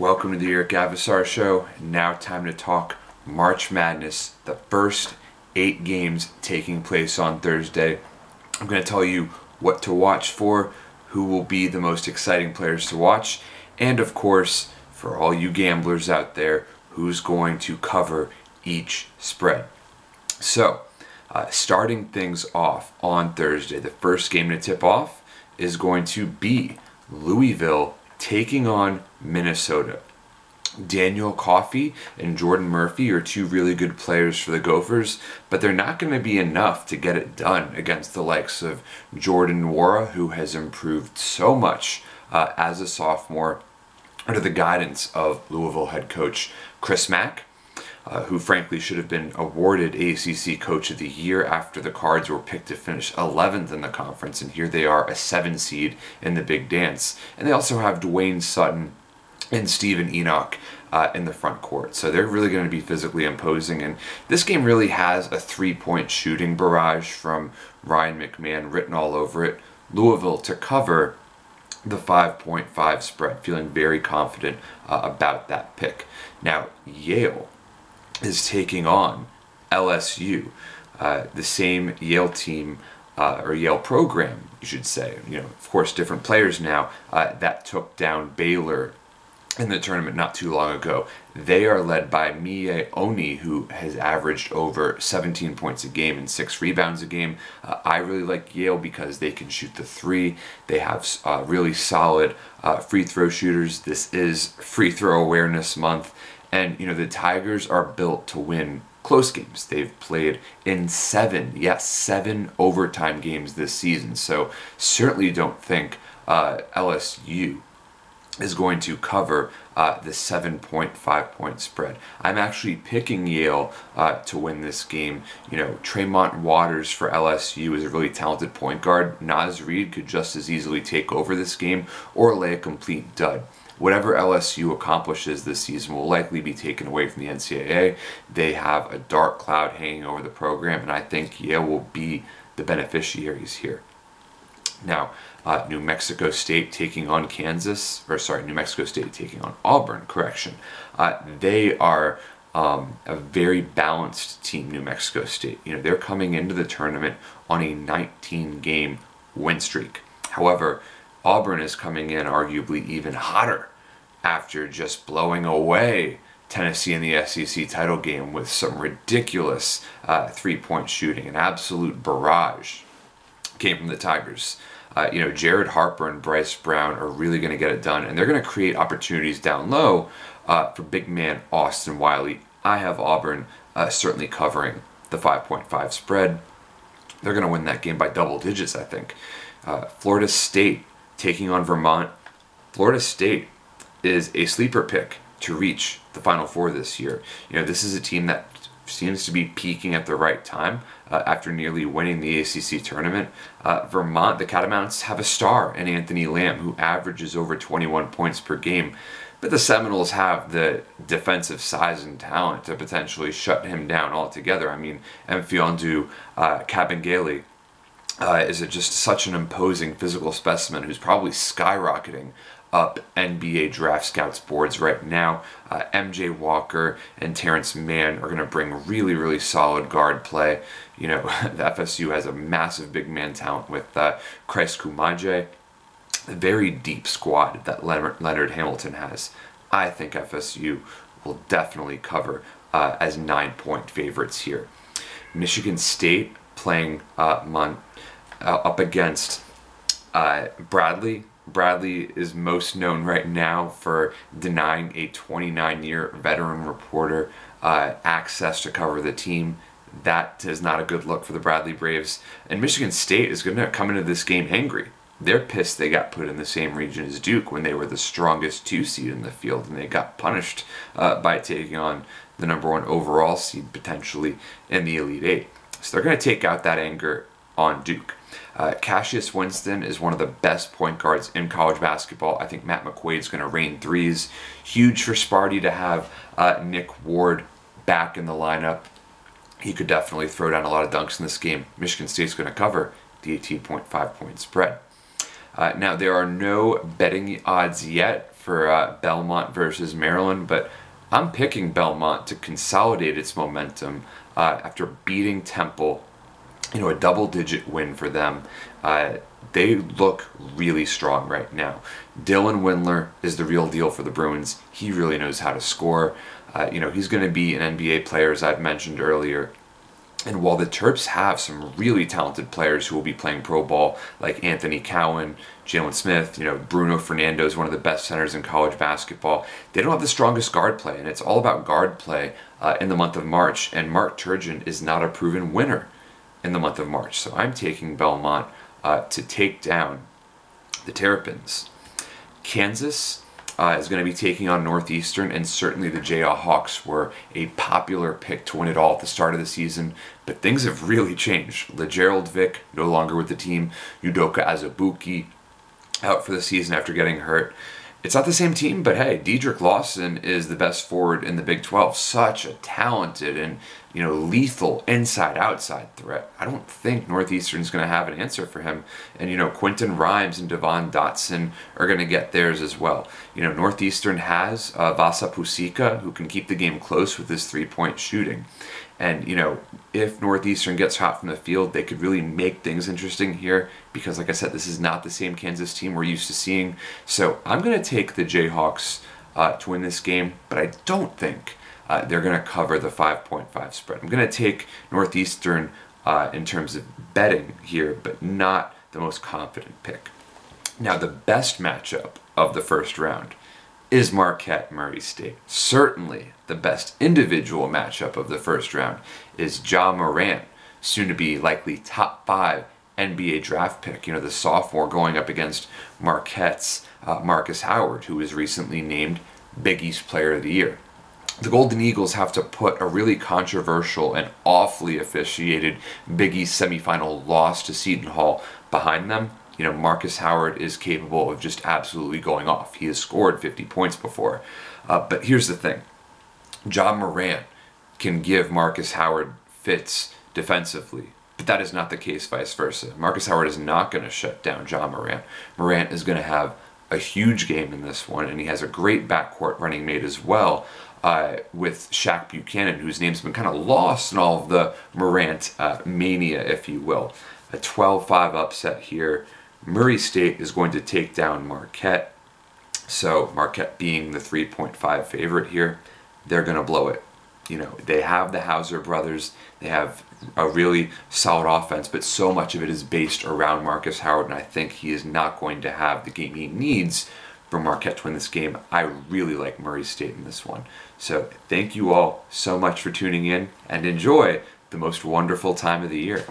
Welcome to the Eric Avissar Show. Now, time to talk March Madness, the first eight games taking place on Thursday. I'm going to tell you what to watch for, who will be the most exciting players to watch, and of course, for all you gamblers out there, who's going to cover each spread. So, uh, starting things off on Thursday, the first game to tip off is going to be Louisville taking on Minnesota. Daniel Coffey and Jordan Murphy are two really good players for the Gophers, but they're not going to be enough to get it done against the likes of Jordan Nwora, who has improved so much uh, as a sophomore under the guidance of Louisville head coach Chris Mack. Uh, who frankly should have been awarded ACC Coach of the Year after the Cards were picked to finish 11th in the conference, and here they are, a seven seed in the Big Dance. And they also have Dwayne Sutton and Steven Enoch uh, in the front court. So they're really going to be physically imposing. And this game really has a three point shooting barrage from Ryan McMahon written all over it. Louisville to cover the 5.5 spread, feeling very confident uh, about that pick. Now, Yale is taking on LSU, uh, the same Yale team uh, or Yale program, you should say. You know, of course, different players now uh, that took down Baylor in the tournament not too long ago. They are led by Miye Oni, who has averaged over 17 points a game and six rebounds a game. Uh, I really like Yale because they can shoot the three. They have uh, really solid uh, free throw shooters. This is Free Throw Awareness Month, and you know the Tigers are built to win close games. They've played in seven, yes, seven overtime games this season. So certainly don't think uh, LSU is going to cover uh, the 7.5 point spread. I'm actually picking Yale uh, to win this game. You know, Tremont Waters for LSU is a really talented point guard. Naz Reid could just as easily take over this game or lay a complete dud. Whatever LSU accomplishes this season will likely be taken away from the NCAA. They have a dark cloud hanging over the program, and I think Yale will be the beneficiaries here. Now, uh, New Mexico State taking on Kansas, or sorry, New Mexico State taking on Auburn, correction. Uh, they are um, a very balanced team, New Mexico State. You know, they're coming into the tournament on a 19 game win streak. However, Auburn is coming in arguably even hotter after just blowing away Tennessee in the SEC title game with some ridiculous uh, three point shooting, an absolute barrage came from the Tigers. Uh, you know, Jared Harper and Bryce Brown are really going to get it done, and they're going to create opportunities down low uh, for big man Austin Wiley. I have Auburn uh, certainly covering the 5.5 spread. They're going to win that game by double digits, I think. Uh, Florida State taking on Vermont. Florida State is a sleeper pick to reach the Final Four this year. You know, this is a team that seems to be peaking at the right time uh, after nearly winning the ACC tournament. Uh, Vermont, the Catamounts, have a star in Anthony Lamb who averages over 21 points per game. But the Seminoles have the defensive size and talent to potentially shut him down altogether. I mean, Mfiondu uh, Kabengele uh, is it just such an imposing physical specimen who's probably skyrocketing up NBA draft scouts boards right now. Uh, MJ Walker and Terrence Mann are going to bring really, really solid guard play. You know, the FSU has a massive big man talent with uh, Chris Koumadje, a very deep squad that Leonard, Leonard Hamilton has. I think FSU will definitely cover uh, as nine point favorites here. Michigan State playing uh, uh, up against uh, Bradley Bradley is most known right now for denying a 29 year veteran reporter uh, access to cover the team. That is not a good look for the Bradley Braves. And Michigan State is going to come into this game angry. They're pissed they got put in the same region as Duke when they were the strongest two seed in the field and they got punished uh, by taking on the number one overall seed potentially in the Elite Eight. So they're going to take out that anger on Duke. Uh, Cassius Winston is one of the best point guards in college basketball. I think Matt McQuaid's going to rain threes. Huge for Sparty to have uh, Nick Ward back in the lineup. He could definitely throw down a lot of dunks in this game. Michigan State's going to cover the 18.5 point spread. Uh, now, there are no betting odds yet for uh, Belmont versus Maryland, but I'm picking Belmont to consolidate its momentum uh, after beating Temple. You know, a double digit win for them. Uh, they look really strong right now. Dylan Windler is the real deal for the Bruins. He really knows how to score. Uh, you know, he's going to be an NBA player, as I've mentioned earlier. And while the Terps have some really talented players who will be playing pro ball, like Anthony Cowan, Jalen Smith, you know, Bruno Fernando is one of the best centers in college basketball, they don't have the strongest guard play. And it's all about guard play uh, in the month of March. And Mark Turgeon is not a proven winner in the month of March. So I'm taking Belmont uh, to take down the Terrapins. Kansas uh, is going to be taking on Northeastern, and certainly the Jayhawks Hawks were a popular pick to win it all at the start of the season. But things have really changed. Lagerald Vick no longer with the team. Udoka Azubuike out for the season after getting hurt. It's not the same team, but hey, Dedric Lawson is the best forward in the Big 12. Such a talented and you know lethal inside outside threat. I don't think Northeastern's going to have an answer for him. And you know Quentin Grimes and Devon Dotson are going to get theirs as well. You know Northeastern has uh, Vasa Pusica who can keep the game close with his three point shooting. And, you know, if Northeastern gets hot from the field, they could really make things interesting here because, like I said, this is not the same Kansas team we're used to seeing. So I'm going to take the Jayhawks uh, to win this game, but I don't think uh, they're going to cover the 5.5 spread. I'm going to take Northeastern uh, in terms of betting here, but not the most confident pick. Now, the best matchup of the first round is Marquette Murray State. Certainly the best individual matchup of the first round is Ja Morant, soon to be likely top five NBA draft pick. You know, the sophomore going up against Marquette's uh, Markus Howard, who was recently named Big East Player of the Year. The Golden Eagles have to put a really controversial and awfully officiated Big East semifinal loss to Seton Hall behind them you know, Markus Howard is capable of just absolutely going off. He has scored 50 points before. Uh, but here's the thing Ja Morant can give Markus Howard fits defensively, but that is not the case vice versa. Markus Howard is not going to shut down Ja Morant. Morant is going to have a huge game in this one, and he has a great backcourt running mate as well. Uh, with Shaq Buchanan, whose name's been kind of lost in all of the Morant uh, mania, if you will. A 12 5 upset here. Murray State is going to take down Marquette. So Marquette being the 3.5 favorite here, they're going to blow it. You know, they have the Hauser brothers. They have a really solid offense, but so much of it is based around Markus Howard, and I think he is not going to have the game he needs for Marquette to win this game. I really like Murray State in this one. So thank you all so much for tuning in, and enjoy the most wonderful time of the year.